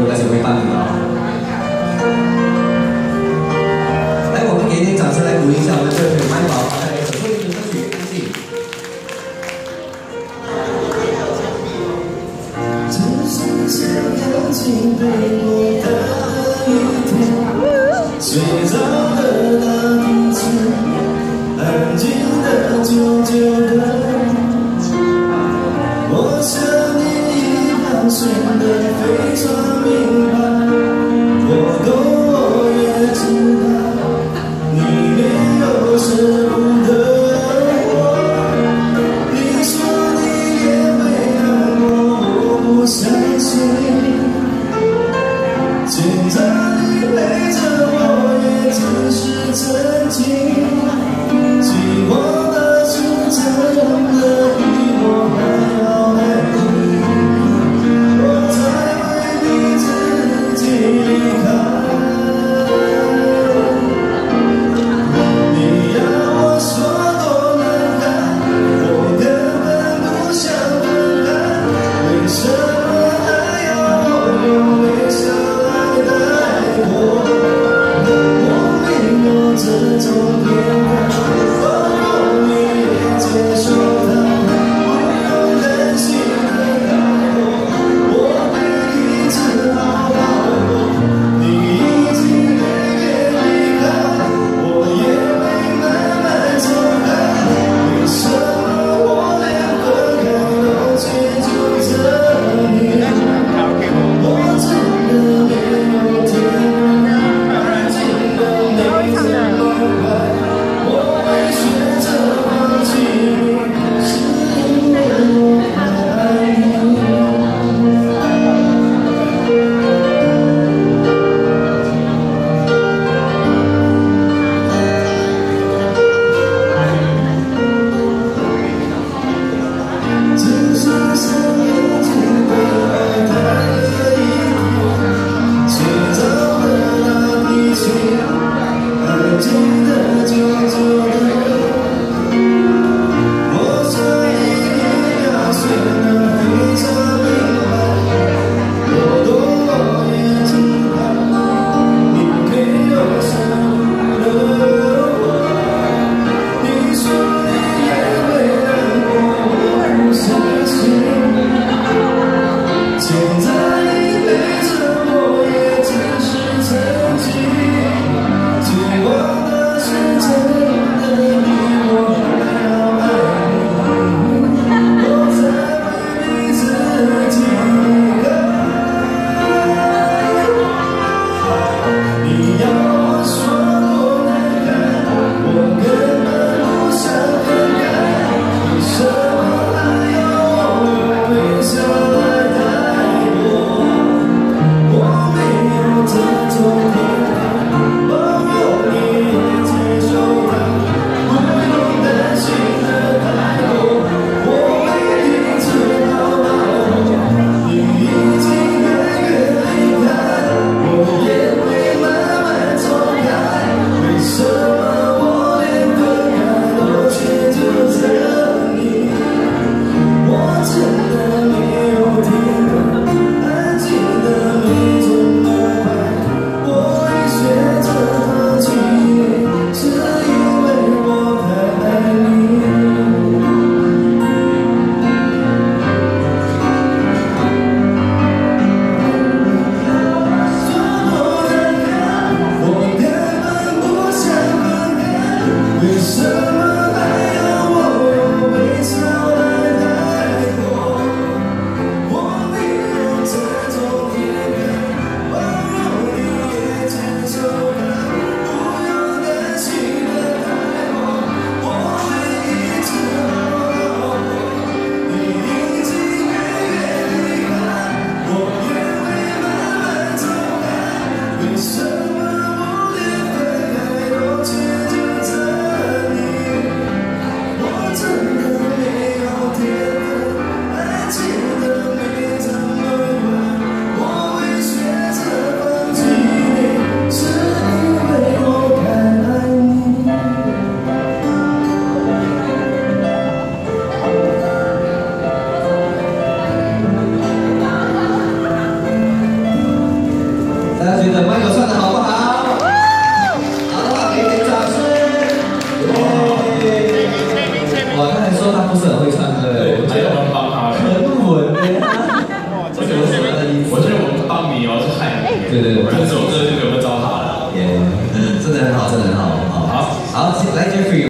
有感情会伴你啊。来，我们给点掌声来鼓励一下我们这位麦宝带来一首动听的歌曲《安静》。这是最安静对我的一天，睡着的大地震，安静的久久的。我想你已盘旋的非这种眼光，让你接受它。麦友唱的好不好？好的给点掌声。哇，他还说他不是很会唱歌，我觉得我们帮他了，很稳的。我觉得什么的意思？我觉得我们帮你哦，是害你。对对对，这然走这就给我们糟蹋了。真的很好，真的很好，好，好，好，来 Jeffrey。